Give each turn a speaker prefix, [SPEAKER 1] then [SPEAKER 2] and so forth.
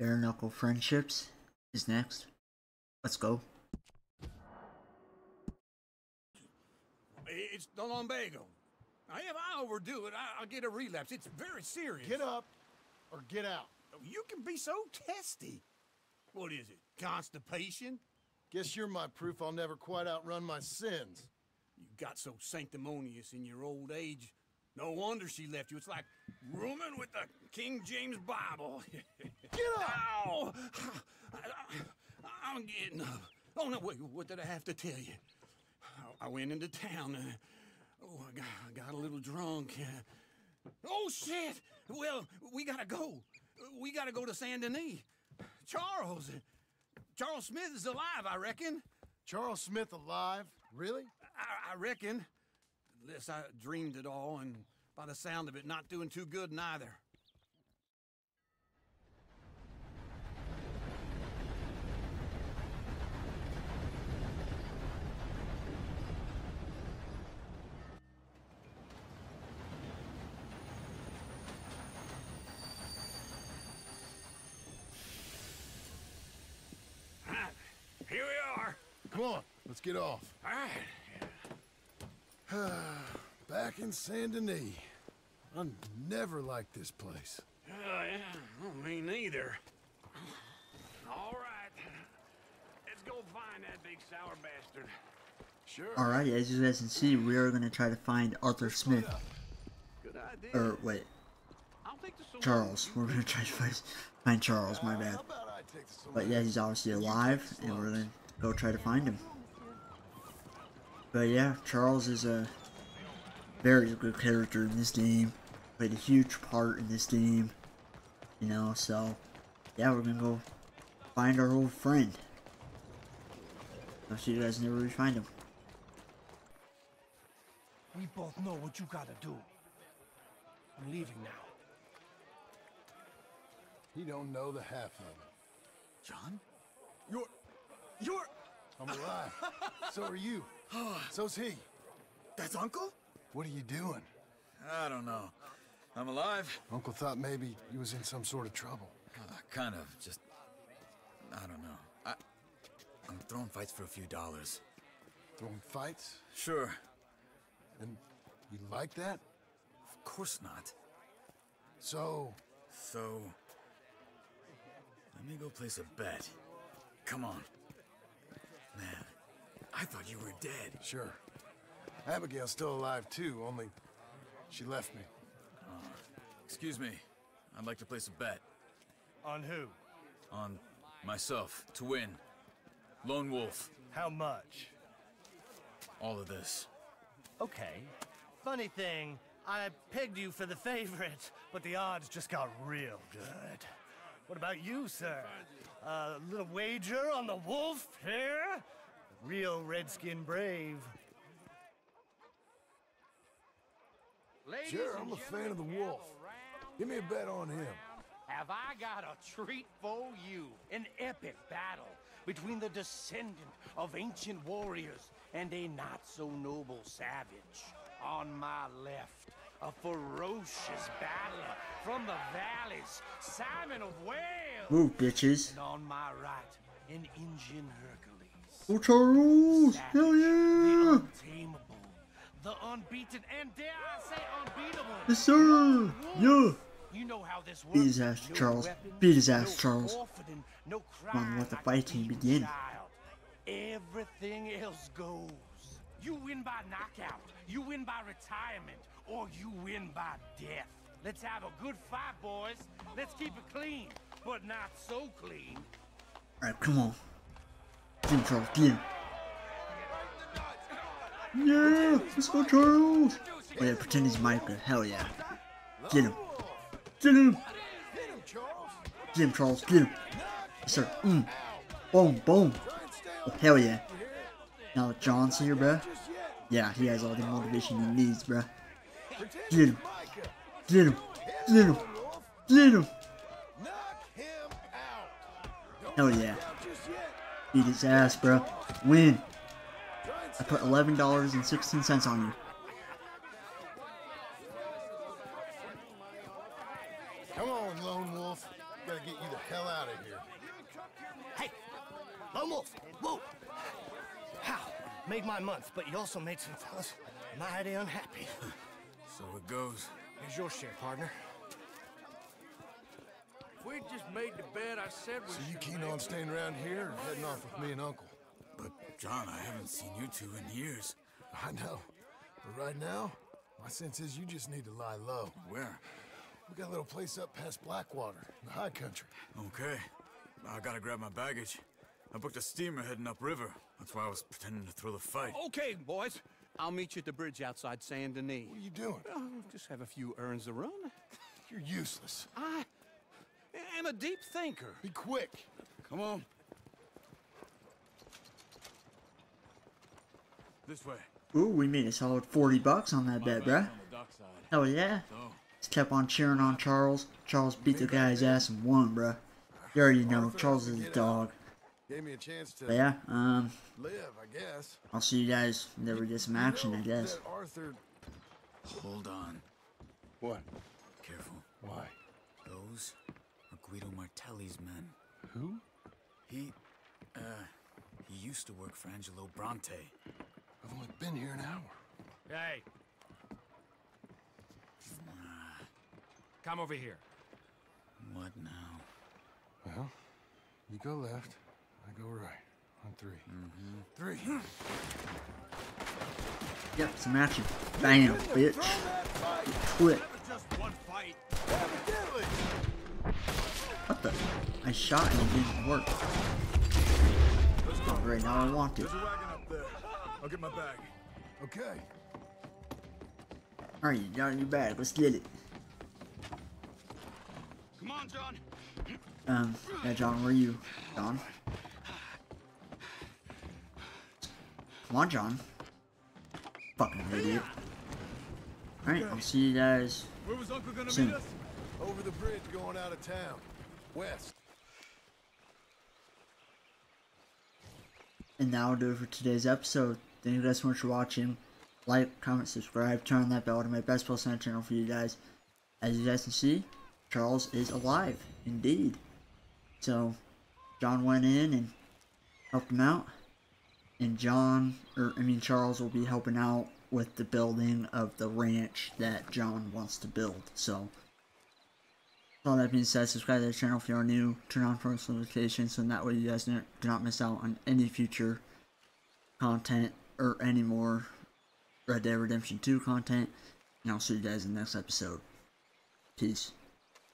[SPEAKER 1] Bare Knuckle Friendships is next. Let's go.
[SPEAKER 2] It's the lumbago. Now, if I overdo it, I- I'll get a relapse. It's very serious.
[SPEAKER 3] Get up or get out.
[SPEAKER 2] You can be so testy. What is it? Constipation?
[SPEAKER 3] Guess you're my proof I'll never quite outrun my sins.
[SPEAKER 2] You got so sanctimonious in your old age. No wonder she left you. It's like rooming with the King James Bible.
[SPEAKER 3] Get up!
[SPEAKER 2] Ow! I, am getting up. Oh, no, wait, what did I have to tell you? I, I went into town. Uh, oh, I got, I got a little drunk. Uh, oh, shit! Well, we gotta go. We gotta go to Saint Denis. Charles. Charles Smith is alive, I reckon.
[SPEAKER 3] Charles Smith alive? Really?
[SPEAKER 2] I, I reckon. Unless I dreamed it all, and by the sound of it, not doing too good neither. Right, Here we are.
[SPEAKER 3] Come on, let's get off.
[SPEAKER 2] All right.
[SPEAKER 3] Back in Saint Denis. I never liked this place.
[SPEAKER 2] Oh, yeah. Oh, me neither. All right. Let's go find that big sour bastard.
[SPEAKER 3] Sure.
[SPEAKER 1] Alright, as you guys can see, we are going to try to find Arthur Smith.
[SPEAKER 2] Good idea.
[SPEAKER 1] Or, wait,
[SPEAKER 2] I'll take the.
[SPEAKER 1] Charles. We're going to try to find, find Charles, my bad.
[SPEAKER 3] How about I take the
[SPEAKER 1] But yeah, he's obviously alive, and we're going to go try to find him. But yeah, Charles is a very good character in this game. Played a huge part in this game. You know, so yeah, we're gonna go find our old friend. I'll see you guys never we find him.
[SPEAKER 4] We both know what you gotta do. I'm leaving now.
[SPEAKER 3] He don't know the half of it.
[SPEAKER 2] John? You're... You're...
[SPEAKER 3] I'm alive. so are you. So's he.
[SPEAKER 5] That's Uncle?
[SPEAKER 3] What are you doing?
[SPEAKER 5] I don't know. I'm alive.
[SPEAKER 3] Uncle thought maybe he was in some sort of trouble.
[SPEAKER 5] Uh, kind of. Just. I don't know. I, I'm throwing fights for a few dollars.
[SPEAKER 3] Throwing fights?
[SPEAKER 5] Sure.
[SPEAKER 3] And you like that?
[SPEAKER 5] Of course not.
[SPEAKER 3] So,
[SPEAKER 5] So. Let me go place a bet. Come on. Man, I thought you were dead.
[SPEAKER 3] sure. Abigail's still alive too, only she left me.
[SPEAKER 5] Excuse me. I'd like to place a bet
[SPEAKER 4] On who?
[SPEAKER 5] on myself to win. Lone Wolf.
[SPEAKER 4] How much?
[SPEAKER 5] All of this.
[SPEAKER 4] Okay. Funny thing, I pegged you for the favorite, but the odds just got real good. What about you, sir? A little wager on the wolf here? Real redskin brave.
[SPEAKER 3] Sure, I'm a fan of the wolf. Give me a bet on him.
[SPEAKER 6] Have I got a treat for you? An epic battle between the descendant of ancient warriors and a not so noble savage. On my left, a ferocious battler from the valleys, Simon of Wales.
[SPEAKER 1] Ooh, bitches.
[SPEAKER 6] And on my right, an Indian Hercules.
[SPEAKER 1] Oh, Charles!
[SPEAKER 6] Savage,
[SPEAKER 1] Hell yeah!
[SPEAKER 6] The untamable, the unbeaten, and dare I say unbeatable.
[SPEAKER 1] Yes, sir! Yeah!
[SPEAKER 6] You know how this works.
[SPEAKER 1] Beat his ass,
[SPEAKER 6] no
[SPEAKER 1] Charles.
[SPEAKER 6] weapons,
[SPEAKER 1] Beat his ass,
[SPEAKER 6] no
[SPEAKER 1] Charles.
[SPEAKER 6] forfeiting, no
[SPEAKER 1] Come on, let the fighting begin.
[SPEAKER 6] Everything else goes. You win by knockout, you win by retirement, or you win by death. Let's have a good fight, boys. Let's keep it clean, but not so clean.
[SPEAKER 1] Alright, come on. Get him, Charles, get him. Yeah! Let's go, Charles! Oh yeah, pretend he's Micah. Hell yeah. Get him. Get him! Get him, Charles, get him. Yes, sir. Mm. Boom, boom. Oh, hell yeah. Now John's here, bruh. Yeah, he has all the motivation he needs, bruh. Get him. Get him. Get him. Get him. Hell yeah. Beat his ass, bruh. Win. I put $11.16 on you.
[SPEAKER 3] Come on, Lone Wolf. Gotta get you the hell out of here.
[SPEAKER 4] Hey, Lone Wolf, whoa! How? Made my month, but you also made some fellas mighty unhappy.
[SPEAKER 5] So it goes.
[SPEAKER 4] Here's your share, partner.
[SPEAKER 7] If we just made the bed I said we
[SPEAKER 3] So you keen on staying around here or heading off with me and Uncle?
[SPEAKER 5] But, John, I haven't seen you two in years.
[SPEAKER 3] I know. But right now, my sense is you just need to lie low.
[SPEAKER 5] Where?
[SPEAKER 3] We got a little place up past Blackwater, in the high country.
[SPEAKER 5] Okay. I gotta grab my baggage. I booked a steamer heading upriver. That's why I was pretending to throw the fight.
[SPEAKER 2] Okay, boys. I'll meet you at the bridge outside Saint Denis.
[SPEAKER 3] What are you doing?
[SPEAKER 2] Oh, just have a few errands to run.
[SPEAKER 3] You're useless.
[SPEAKER 2] I am a deep thinker.
[SPEAKER 3] Be quick.
[SPEAKER 5] Come on. This way.
[SPEAKER 1] Ooh, we made a solid 40 bucks on that bet, bruh.
[SPEAKER 5] On the dockside.
[SPEAKER 1] Hell yeah.
[SPEAKER 5] So,
[SPEAKER 1] Just kept on cheering on Charles. Charles beat the guy's ass and won, bruh. You already know, Charles is a dog.
[SPEAKER 3] Gave me a chance to
[SPEAKER 1] But yeah, um,
[SPEAKER 3] live, I guess.
[SPEAKER 1] I'll see you guys whenever we get some action, I guess.
[SPEAKER 3] Arthur.
[SPEAKER 5] hold on.
[SPEAKER 3] What?
[SPEAKER 5] Careful.
[SPEAKER 3] Why?
[SPEAKER 5] Those are Guido Martelli's men.
[SPEAKER 3] Who?
[SPEAKER 5] He, uh, he used to work for Angelo Bronte.
[SPEAKER 3] I've only been here an hour.
[SPEAKER 7] Hey. Come over here.
[SPEAKER 5] What now?
[SPEAKER 3] Well, you go left, I go right. On 3 Mm-hmm. Three.
[SPEAKER 1] Yep, some action. Bam, bitch. Quit.
[SPEAKER 2] Just one fight.
[SPEAKER 1] What the? I shot and it didn't work. Oh, great, now I want it.
[SPEAKER 5] There's a wagon up there. I'll get my bag.
[SPEAKER 3] Okay.
[SPEAKER 1] Alright, you got your bag. Let's get it.
[SPEAKER 2] Come on, John.
[SPEAKER 1] Um, yeah, John, where are you? John? Come on, John. Fucking idiot. Alright, I'll see you guys
[SPEAKER 5] Where was Uncle gonna
[SPEAKER 1] soon.
[SPEAKER 3] Over the bridge going out of town. West.
[SPEAKER 1] And that'll do it for today's episode. Thank you guys so much for watching. Like, comment, subscribe, turn on that bell to my best post on the channel for you guys. As you guys can see, Charles is alive, indeed. So, John went in and helped him out. And John, or I mean Charles, will be helping out with the building of the ranch that John wants to build. So, all that being said, subscribe to the channel if you are new. Turn on post notifications so that way you guys do not miss out on any future content or any more Red Dead Redemption 2 content. And I'll see you guys in the next episode. Peace.